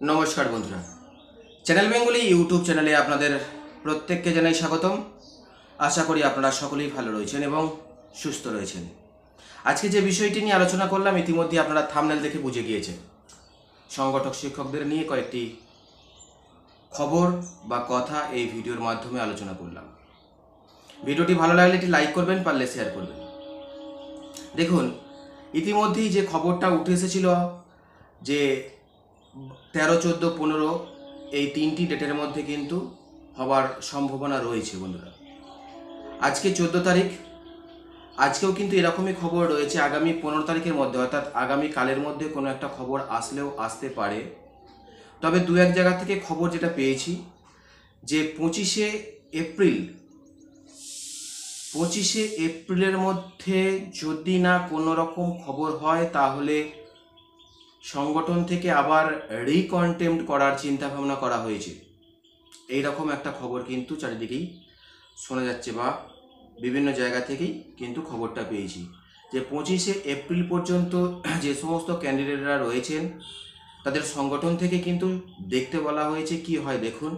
নমস্কার বন্ধুরা। Channel Bengali YouTube চ্যানেলে আপনাদের প্রত্যেককে জানাই স্বাগতম। আশা করি আপনারা সকলেই ভালো রয়েছেন এবং সুস্থ রয়েছেন। আজকে যে বিষয়টি নিয়ে আলোচনা করলাম, ইতিমধ্যে আপনারা থামনেল দেখে বুঝে গিয়েছেন। সংগঠক শিক্ষকদের নিয়ে কয়েকটি খবর বা কথা এই ভিডিওর মাধ্যমে আলোচনা করলাম। ভিডিওটি ভালো লাগলে এটি লাইক করবেন, পারলে শেয়ার করবেন। দেখুন, ইতিমধ্যেই যে খবরটা উঠে এসেছিল যে তেরো, চোদ্দ, পনেরো এই তিনটি ডেটের মধ্যে কিন্তু হবার সম্ভাবনা রয়েছে বন্ধুরা। আজকে চোদ্দ তারিখ, আজকেও কিন্তু এরকমই খবর রয়েছে আগামী পনেরো তারিখের মধ্যে, অর্থাৎ আগামী কালের মধ্যে কোনো একটা খবর আসলেও আসতে পারে। তবে দু এক জায়গা থেকে খবর যেটা পেয়েছি, যে পঁচিশে এপ্রিল, পঁচিশে এপ্রিলের মধ্যে যদি না কোনো রকম খবর হয় তাহলে সংগঠন থেকে আবার রিকন্টেম্প করার চিন্তা ভাবনা করা হয়েছে। এই রকম একটা খবর কিন্তু চারিদিকেই শোনা যাচ্ছে বা বিভিন্ন জায়গা থেকেই কিন্তু খবরটা পেয়েছি। যে পঁচিশে এপ্রিল পর্যন্ত যে সমস্ত ক্যান্ডিডেটরা রয়েছেন, তাদের সংগঠন থেকে কিন্তু দেখতে বলা হয়েছে কি হয় দেখুন।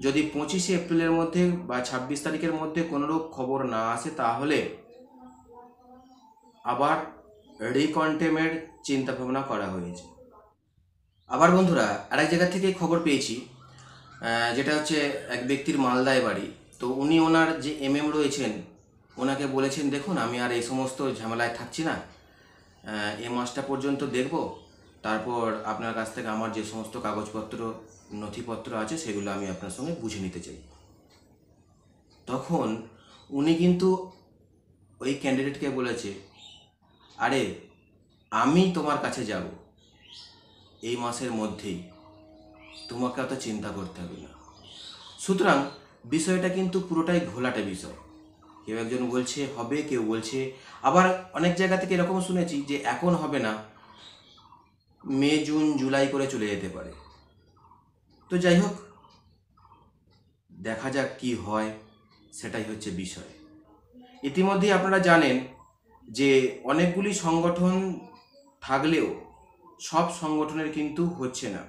যদি পঁচিশে এপ্রিলের মধ্যে বা ছাব্বিশ তারিখের মধ্যে কোনোরূপ খবর না আসে তাহলে আবার রিকন্টেমের চিন্তা ভাবনা করা হয়েছে। আবার বন্ধুরা, আরেক জায়গা থেকে খবর পেয়েছি যেটা হচ্ছে এক ব্যক্তির মালদায় বাড়ি। তো উনি ওনার যে এম এম রয়েছেন, ওনাকে বলেছেন, দেখুন, আমি আর এই সমস্ত ঝামেলায় থাকছি না। এ মাসটা পর্যন্ত দেখব। তারপর আপনার কাছ থেকে আমার যে সমস্ত কাগজপত্র, নথিপত্র আছে, সেগুলো আমি আপনার সঙ্গে বুঝে নিতে চাই। তখন উনি কিন্তু ওই ক্যান্ডিডেটকে বলেছে আরে, আমি তোমার কাছে যাব। এই মাসের মধ্যেই তোমাকে অত চিন্তা করতে হবে না। সুতরাং বিষয়টা কিন্তু পুরোটাই ঘোলাটে বিষয়। কেউ একজন বলছে, হবে। কেউ বলছে, আবার অনেক জায়গা থেকে এরকম শুনেছি যে এখন হবে না, মে, জুন, জুলাই করে চলে যেতে পারে। তো যাই হোক, দেখা যাক কি হয়, সেটাই হচ্ছে বিষয়। ইতিমধ্যেই আপনারা জানেন যে অনেকগুলি সংগঠন থাকলেও সব সংগঠনের কিন্তু হচ্ছে না।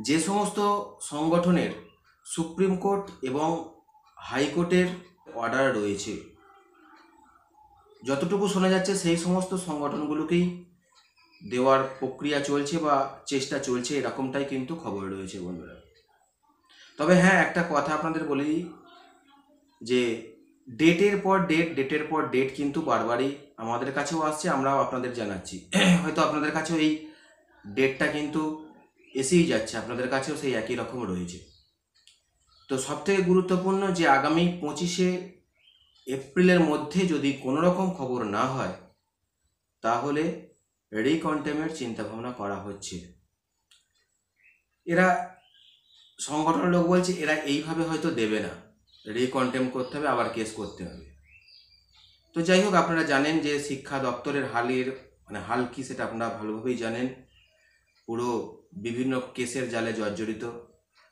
যে সমস্ত সংগঠনের সুপ্রিম কোর্ট এবং হাইকোর্টের অর্ডার রয়েছে, যতটুকু শোনা যাচ্ছে সেই সমস্ত সংগঠনগুলোকেই দেওয়ার প্রক্রিয়া চলছে বা চেষ্টা চলছে, এরকমটাই কিন্তু খবর রয়েছে বন্ধুরা। তবে হ্যাঁ একটা কথা আপনাদের বলে যে ডেটের পর ডেট ডেটের পর ডেট কিন্তু বারবারই আমাদের কাছেও আসছে, আমরাও আপনাদের জানাচ্ছি। হয়তো আপনাদের কাছেও এই ডেটটা কিন্তু এসেই যাচ্ছে, আপনাদের কাছেও সেই একই রকম রয়েছে। তো সবথেকে গুরুত্বপূর্ণ যে আগামী পঁচিশে এপ্রিলের মধ্যে যদি কোনো রকম খবর না হয়, তাহলে রিকন্টেমের চিন্তাভাবনা করা হচ্ছে। এরা সংগঠনের লোক বলছে, এরা এইভাবে হয়তো দেবে না। রিকন্টেম করতে হবে, আবার কেস করতে হবে। তো যাই হোক, আপনারা জানেন যে শিক্ষা দপ্তরের হালের মানে হাল কি সেটা আপনারা ভালোভাবেই জানেন। পুরো বিভিন্ন কেসের জালে জর্জরিত।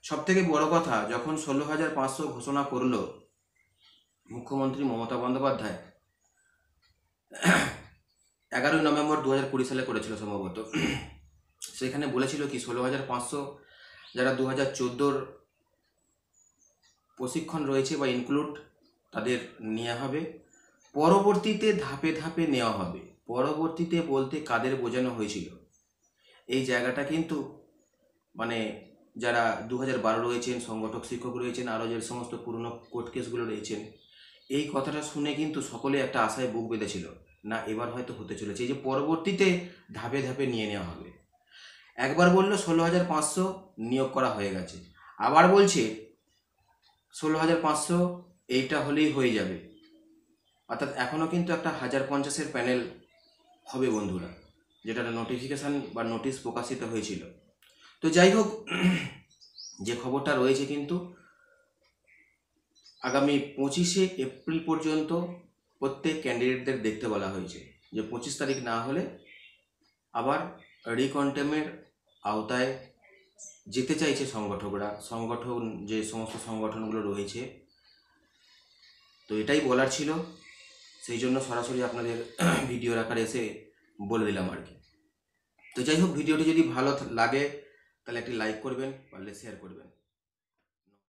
সব থেকে বড় কথা, যখন ষোলো হাজার পাঁচশো ঘোষণা করল মুখ্যমন্ত্রী মমতা বন্দ্যোপাধ্যায়, এগারোই নভেম্বর দু হাজার কুড়ি সালে করেছিল সম্ভবত। সেখানে বলেছিল কি, ষোলো হাজার পাঁচশো যারা দু হাজার চোদ্দোর প্রশিক্ষণ রয়েছে বা ইনক্লুড তাদের নেওয়া হবে। পরবর্তীতে ধাপে ধাপে নেওয়া হবে। পরবর্তীতে বলতে কাদের বোঝানো হয়েছিল? এই জায়গাটা কিন্তু মানে যারা দু হাজার বারো রয়েছেন, সংগঠক, শিক্ষক রয়েছেন, আরও যে সমস্ত পুরনো কোর্ট কেসগুলো রয়েছেন, এই কথাটা শুনে কিন্তু সকলে একটা আশায় বুক বেঁধেছিল, না, এবার হয়তো হতে চলেছে। এই যে পরবর্তীতে ধাপে ধাপে নিয়ে নেওয়া হবে। একবার বলল ষোলো হাজার পাঁচশো নিয়োগ করা হয়ে গেছে। আবার বলছে ষোলো হাজার পাঁচশো এইটা হলেই হয়ে যাবে। অর্থাৎ এখনও কিন্তু একটা হাজার পঞ্চাশের প্যানেল হবে বন্ধুরা যেটা নোটিফিকেশান বা নোটিশ প্রকাশিত হয়েছিল। তো যাই হোক, যে খবরটা রয়েছে কিন্তু আগামী পঁচিশে এপ্রিল পর্যন্ত প্রত্যেক ক্যান্ডিডেটদের দেখতে বলা হয়েছে, যে পঁচিশ তারিখ না হলে আবার রিকন্টেমের আওতায় যেতে চাইছে সংগঠকরা। সংগঠন, যে সমস্ত সংগঠনগুলো রয়েছে। তো এটাই বলার ছিল। সেই জন্য সরাসরি আপনাদের ভিডিওর আকারে এসে বলে দিলাম আর কি। তো যাই হোক, ভিডিওটি যদি ভালো লাগে, তাহলে একটি লাইক করবেন, পারলে শেয়ার করবেন।